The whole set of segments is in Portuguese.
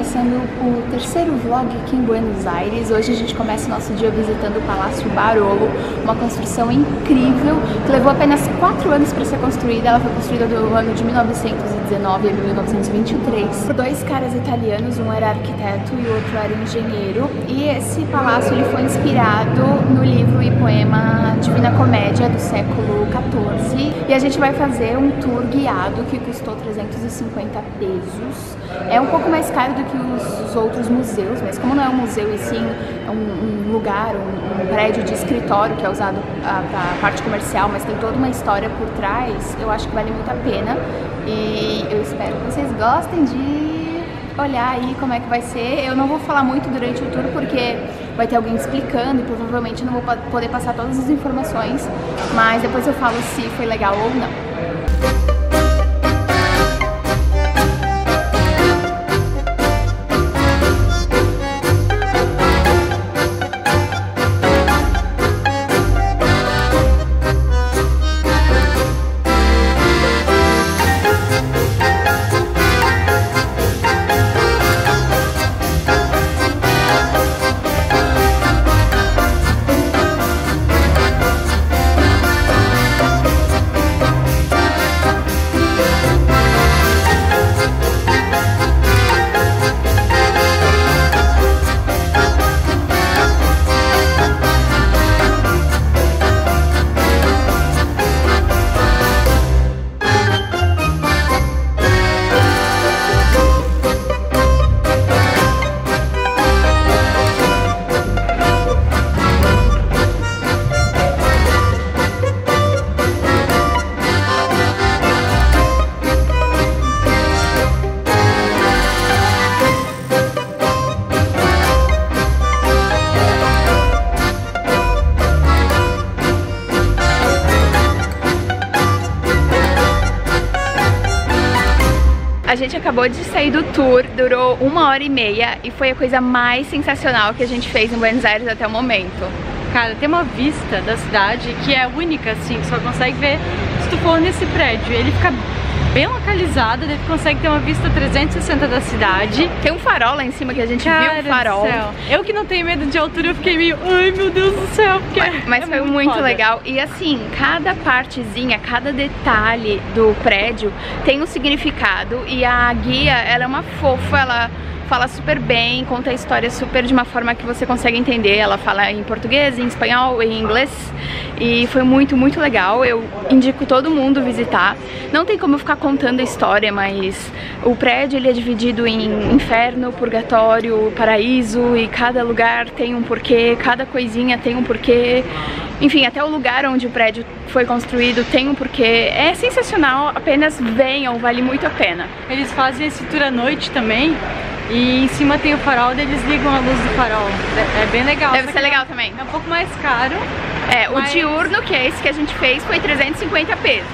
Começando o terceiro vlog aqui em Buenos Aires. Hoje a gente começa o nosso dia visitando o Palácio Barolo, uma construção incrível que levou apenas 4 anos para ser construída. Ela foi construída do ano de 1919 a 1923 por dois caras italianos, um era arquiteto e o outro era engenheiro. E esse palácio ele foi inspirado no livro e poema Divina Comédia do século 14. E a gente vai fazer um tour guiado que custou 350 50 pesos. É um pouco mais caro do que os, os outros museus, mas como não é um museu e sim é um, um lugar, um, um, prédio de escritório que é usado para parte comercial, mas tem toda uma história por trás, eu acho que vale muito a pena. E eu espero que vocês gostem de olhar aí como é que vai ser. Eu não vou falar muito durante o tour porque vai ter alguém explicando e provavelmente não vou poder passar todas as informações, mas depois eu falo se foi legal ou não. Gente acabou de sair do tour, durou uma hora e meia e foi a coisa mais sensacional que a gente fez em Buenos Aires até o momento. Cara, tem uma vista da cidade que é única, assim, só consegue ver se tu for nesse prédio. Ele fica bem localizada, ele consegue ter uma vista 360 da cidade. Tem um farol lá em cima que a gente Cara viu, um farol. Eu que não tenho medo de altura, eu fiquei meio, ai meu Deus do céu, porque Mas, mas é foi muito, muito legal. E assim, cada partezinha, cada detalhe do prédio tem um significado e a guia, ela é uma fofa, ela fala super bem, conta a história super de uma forma que você consegue entender. Ela fala em português, em espanhol, em inglês e foi muito, muito legal. Eu indico todo mundo visitar. Não tem como eu ficar contando a história, mas o prédio ele é dividido em inferno, purgatório, paraíso e cada lugar tem um porquê, cada coisinha tem um porquê. Enfim, até o lugar onde o prédio foi construído tem um porquê. É sensacional, apenas venham, vale muito a pena. Eles fazem esse tour à noite também. E em cima tem o farol, eles ligam a luz do farol. É, é bem legal. Deve ser legal também. É um pouco mais caro. É, o mas... diurno, que é esse que a gente fez, foi 350 pesos.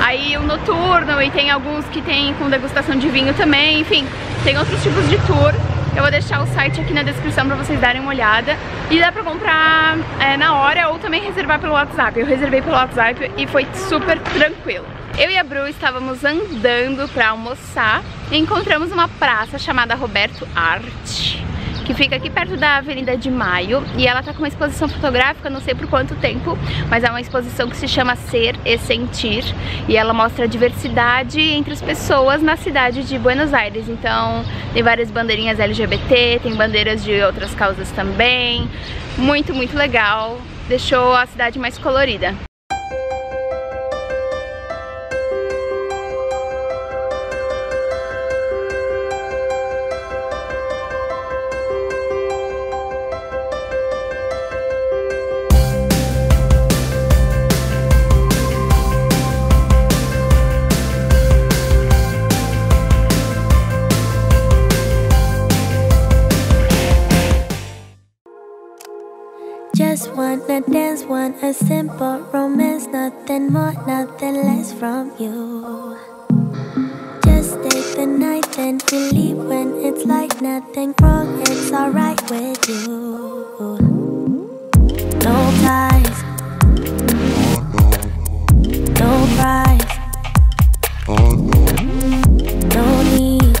Aí o noturno e tem alguns que tem com degustação de vinho também, enfim, tem outros tipos de tour. Eu vou deixar o site aqui na descrição pra vocês darem uma olhada. E dá pra comprar é, na hora ou também reservar pelo WhatsApp. Eu reservei pelo WhatsApp e foi super tranquilo. Eu e a Bru estávamos andando para almoçar e encontramos uma praça chamada Roberto Arte que fica aqui perto da Avenida de Maio. E ela tá com uma exposição fotográfica, não sei por quanto tempo, mas é uma exposição que se chama Ser e Sentir. E ela mostra a diversidade entre as pessoas na cidade de Buenos Aires, então tem várias bandeirinhas LGBT, tem bandeiras de outras causas também, muito, muito legal, deixou a cidade mais colorida. simple romance, nothing more, nothing less from you. Just take the night, then believe when it's like Nothing wrong, it's alright with you. No ties, no price, no need.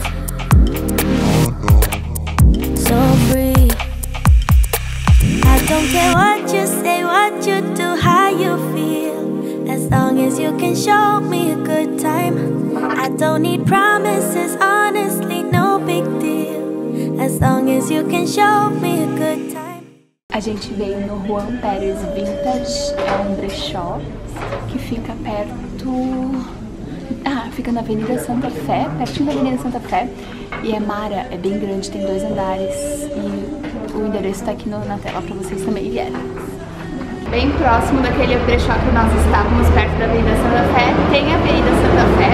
So free. I don't care what. you do, how you feel. As long as you can show me a good time. I don't need promises, honestly, no big deal. As long as you can show me a good time. A gente veio no Juan Pérez Vintage, é um brechó que fica perto. Ah, fica na Avenida Santa Fé, pertinho da Avenida Santa Fé. E é Mara, é bem grande, tem dois andares. E o endereço tá aqui no, na tela pra vocês também vierem. Bem próximo daquele brechó que nós estávamos, perto da Avenida Santa Fé, tem a Avenida Santa Fé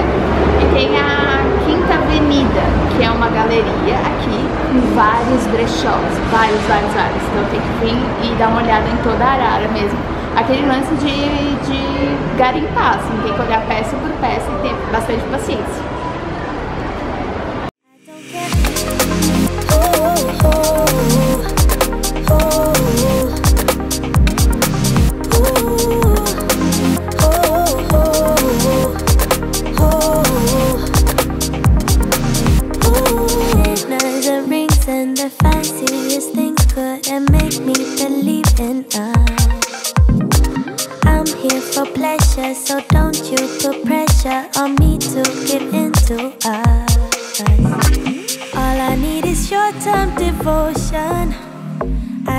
e tem a Quinta Avenida, que é uma galeria aqui com vários brechós, vários, vários, vários. Então tem que vir e dar uma olhada em toda a Arara mesmo. Aquele lance de, de garimpar, assim, tem que olhar peça por peça e ter bastante paciência.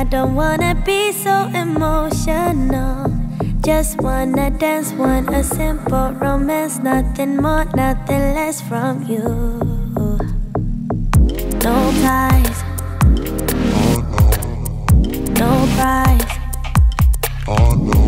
Don't wanna be so emotional. Just wanna dance, want a simple romance, nothing more, nothing less from you. No ties, oh, no. Price, no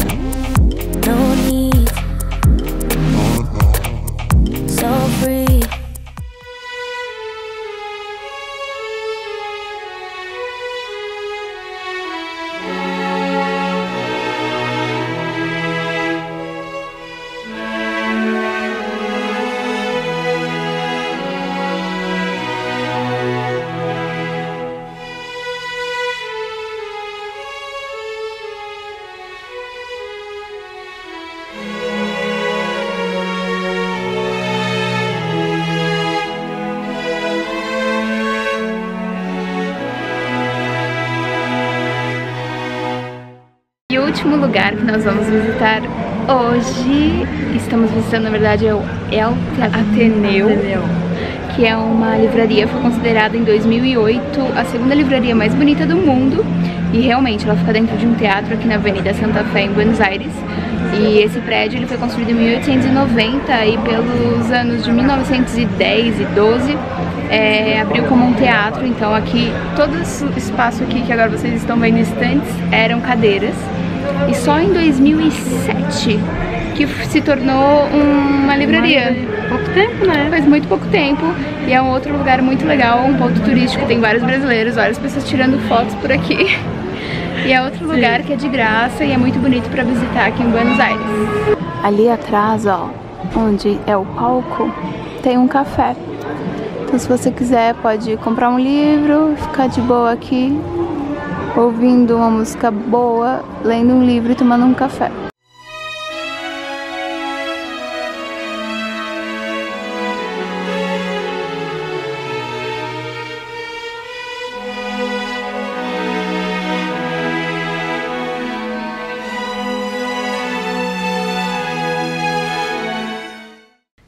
último lugar que nós vamos visitar hoje, estamos visitando na verdade é o El Ateneu, que é uma livraria, foi considerada em 2008 a segunda livraria mais bonita do mundo. E realmente ela fica dentro de um teatro aqui na Avenida Santa Fé em Buenos Aires. E esse prédio ele foi construído em 1890 e pelos anos de 1910 e 12 é, abriu como um teatro, então aqui todo esse espaço aqui que agora vocês estão vendo estantes eram cadeiras e só em 2007 que se tornou uma livraria. Pouco tempo, né? Faz muito pouco tempo e é um outro lugar muito legal, um ponto turístico, tem vários brasileiros, várias pessoas tirando fotos por aqui. E é outro lugar que é de graça e é muito bonito para visitar aqui em Buenos Aires. Ali atrás, ó, onde é o palco, tem um café. Então se você quiser pode comprar um livro, ficar de boa aqui ouvindo uma música boa, lendo um livro e tomando um café.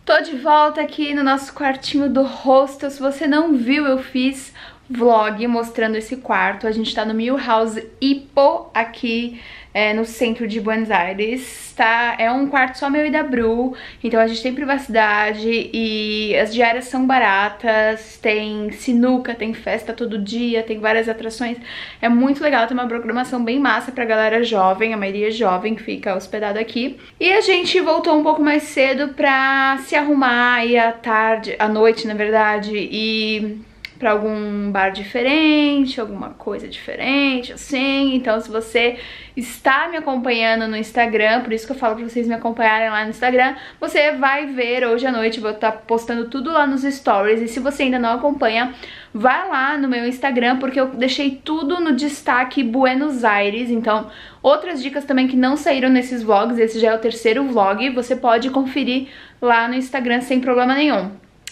Tô de volta aqui no nosso quartinho do hostel. Se você não viu, eu fiz vlog mostrando esse quarto. A gente tá no Milhouse Ipo, aqui é, no centro de Buenos Aires, tá? É um quarto só meu e da Bru, então a gente tem privacidade e as diárias são baratas, tem sinuca, tem festa todo dia, tem várias atrações. É muito legal, tem uma programação bem massa pra galera jovem, a maioria é jovem que fica hospedado aqui. E a gente voltou um pouco mais cedo pra se arrumar e à tarde, à noite, na verdade, e para algum bar diferente, alguma coisa diferente, assim. Então, se você está me acompanhando no Instagram, por isso que eu falo para vocês me acompanharem lá no Instagram, você vai ver hoje à noite, vou estar tá postando tudo lá nos stories. E se você ainda não acompanha, vai lá no meu Instagram, porque eu deixei tudo no destaque Buenos Aires. Então, outras dicas também que não saíram nesses vlogs, esse já é o terceiro vlog, você pode conferir lá no Instagram sem problema nenhum.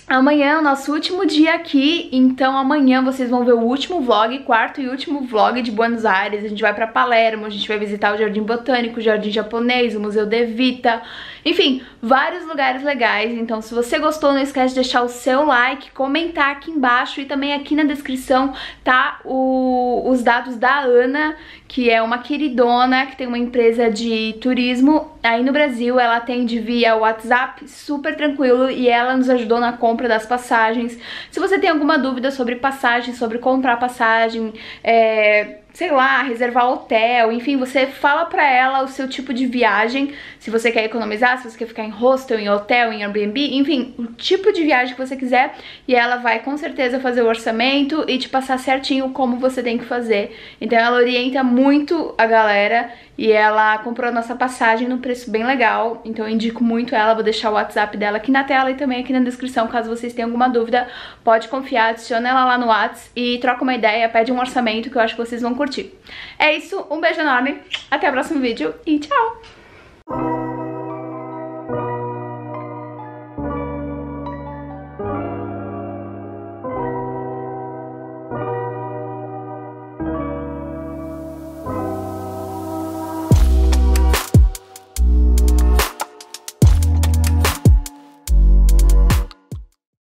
Amanhã é o nosso último dia aqui, então amanhã vocês vão ver o último vlog, quarto e último vlog de Buenos Aires. A gente vai pra Palermo, a gente vai visitar o Jardim Botânico, o Jardim Japonês, o Museu de Vita, enfim, vários lugares legais. Então se você gostou, não esquece de deixar o seu like, comentar aqui embaixo e também aqui na descrição tá o, os dados da Ana, que é uma queridona, que tem uma empresa de turismo aí no Brasil. Ela atende via WhatsApp, super tranquilo, e ela nos ajudou na compra das passagens. Se você tem alguma dúvida sobre passagem, sobre comprar passagem, é, sei lá, reservar hotel, enfim, você fala pra ela o seu tipo de viagem, se você quer economizar, se você quer ficar em hostel, em hotel, em Airbnb, enfim, o tipo de viagem que você quiser e ela vai com certeza fazer o orçamento e te passar certinho como você tem que fazer. Então ela orienta muito a galera e ela comprou a nossa passagem no preço bem legal, então eu indico muito ela, vou deixar o WhatsApp dela aqui na tela e também aqui na descrição, caso vocês tenham alguma dúvida, pode confiar, adiciona ela lá no WhatsApp e troca uma ideia, pede um orçamento que eu acho que vocês vão curtir. É isso, um beijo enorme, até o próximo vídeo e tchau!